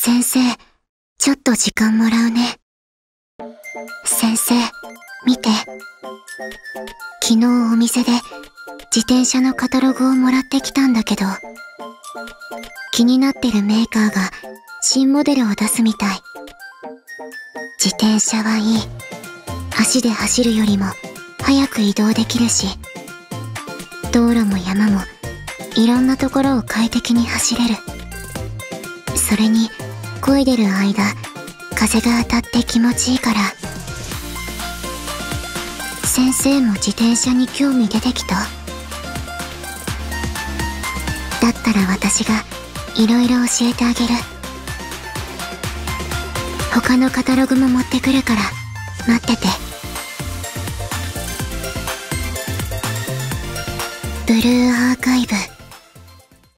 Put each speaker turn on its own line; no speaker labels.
先生、ちょっと時間もらうね。先生、見て。昨日お店で自転車のカタログをもらってきたんだけど、気になってるメーカーが新モデルを出すみたい。自転車はいい。足で走るよりも早く移動できるし、道路も山もいろんなところを快適に走れる。それに、漕いでる間、風が当たって気持ちいいから。先生も自転車に興味出てきただったら私がいろいろ教えてあげる。他のカタログも持ってくるから待ってて。ブルーアーカイブ